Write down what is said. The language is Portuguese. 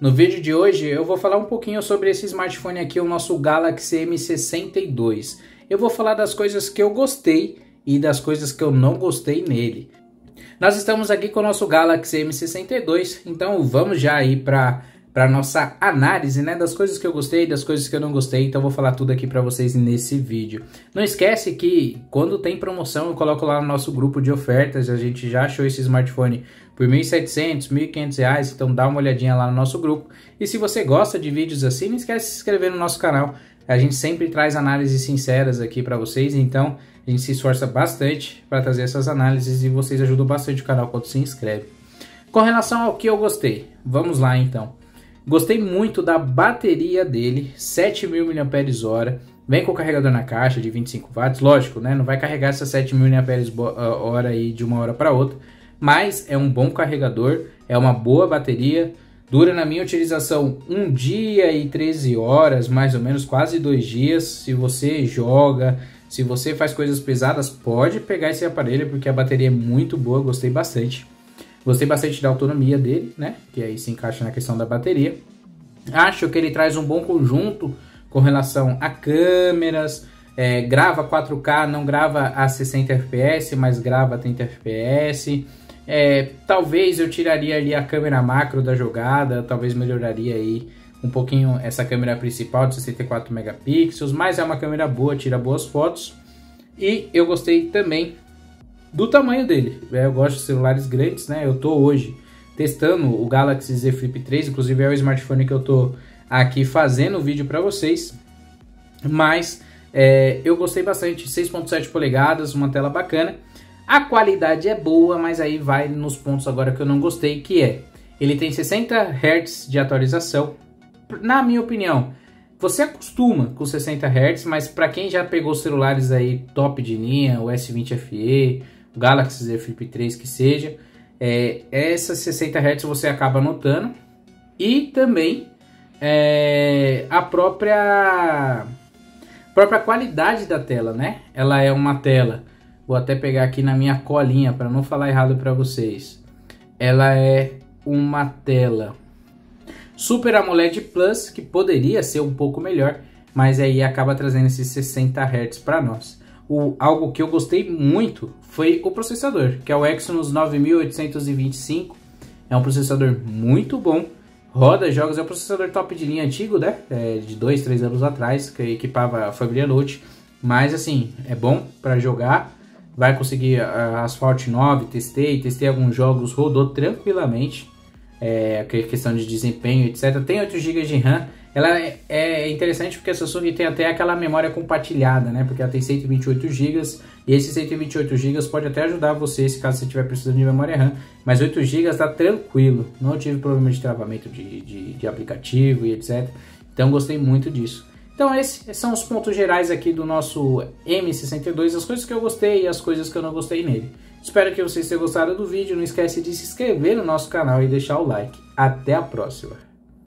No vídeo de hoje eu vou falar um pouquinho sobre esse smartphone aqui, o nosso Galaxy M62. Eu vou falar das coisas que eu gostei e das coisas que eu não gostei nele. Nós estamos aqui com o nosso Galaxy M62, então vamos já aí para para nossa análise, né, das coisas que eu gostei, das coisas que eu não gostei, então vou falar tudo aqui para vocês nesse vídeo. Não esquece que quando tem promoção eu coloco lá no nosso grupo de ofertas, a gente já achou esse smartphone por 1.700, 1.500 reais, então dá uma olhadinha lá no nosso grupo. E se você gosta de vídeos assim, não esquece de se inscrever no nosso canal, a gente sempre traz análises sinceras aqui para vocês, então a gente se esforça bastante para trazer essas análises e vocês ajudam bastante o canal quando se inscreve. Com relação ao que eu gostei, vamos lá então. Gostei muito da bateria dele, 7000 mAh. Vem com o carregador na caixa de 25 watts, lógico, né? Não vai carregar essas 7000 mAh aí de uma hora para outra, mas é um bom carregador, é uma boa bateria. Dura na minha utilização um dia e 13 horas, mais ou menos, quase dois dias. Se você joga, se você faz coisas pesadas, pode pegar esse aparelho porque a bateria é muito boa, gostei bastante. Gostei bastante da autonomia dele, né? Que aí se encaixa na questão da bateria. Acho que ele traz um bom conjunto com relação a câmeras, é, grava 4K, não grava a 60 fps, mas grava a 30 fps. É, talvez eu tiraria ali a câmera macro da jogada, talvez melhoraria aí um pouquinho essa câmera principal de 64 megapixels, mas é uma câmera boa, tira boas fotos. E eu gostei também do tamanho dele. É, eu gosto de celulares grandes, né? Eu tô hoje testando o Galaxy Z Flip 3, inclusive é o smartphone que eu tô aqui fazendo o vídeo para vocês. Mas é, eu gostei bastante, 6.7 polegadas, uma tela bacana. A qualidade é boa, mas aí vai nos pontos agora que eu não gostei, que é ele tem 60 Hz de atualização. Na minha opinião, você acostuma com 60 Hz, mas para quem já pegou celulares aí top de linha, o S20 FE, Galaxy Z Flip 3 que seja, é, essas 60 Hz você acaba notando. E também é, a própria, própria qualidade da tela, né? Ela é uma tela, vou até pegar aqui na minha colinha para não falar errado para vocês. Ela é uma tela Super AMOLED Plus, que poderia ser um pouco melhor, mas aí acaba trazendo esses 60 Hz para nós o, algo que eu gostei muito foi o processador, que é o Exynos 9825. É um processador muito bom, roda jogos, é um processador top de linha antigo, né? É de 2, 3 anos atrás, que equipava a família Note. Mas assim, é bom para jogar. Vai conseguir a Asphalt 9, testei, testei alguns jogos, rodou tranquilamente. É, questão de desempenho, etc. Tem 8 GB de RAM ela é, é interessante porque a Samsung tem até aquela memória compartilhada, né? Porque ela tem 128 GB e esses 128 GB pode até ajudar você se caso você estiver precisando de memória RAM. Mas 8 GB está tranquilo, não tive problema de travamento de, de, de aplicativo e etc. Então gostei muito disso. Então esses são os pontos gerais aqui do nosso M62, as coisas que eu gostei e as coisas que eu não gostei nele. Espero que vocês tenham gostado do vídeo, não esquece de se inscrever no nosso canal e deixar o like. Até a próxima!